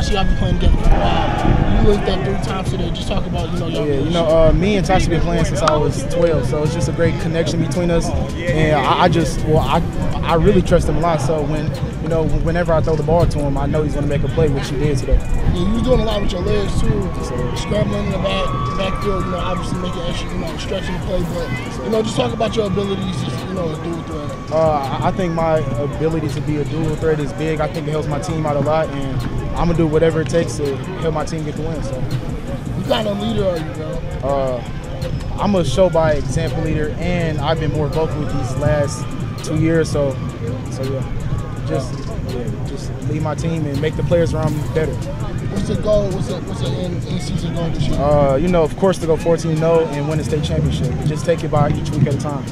Tasi, I've been playing together for a while. You linked up three times today. Just talk about, you know, your Yeah, you know, uh, me and Tasi been playing since I was 12, so it's just a great connection between us. And I, I just, well, I, I really trust him a lot. So when, you know, whenever I throw the ball to him, I know he's going to make a play, which he did today. Yeah, you was doing a lot with your legs too, scrambling in the back, backfield. You know, obviously making extra, you know, stretching the play. But you know, just talk about your abilities, just, you know, a dual threat. Uh, I think my ability to be a dual threat is big. I think it helps my team out a lot, and I'm gonna do whatever it takes to help my team get the win. So, what kind of leader are you, bro? Uh, I'm a show by example leader, and I've been more vocal with these last two years. So, so yeah, just yeah, just lead my team and make the players around me better. What's the goal? What's the what's the end, end season goal this year? Uh, you know, of course, to go 14-0 and win the state championship. Just take it by each week at a time.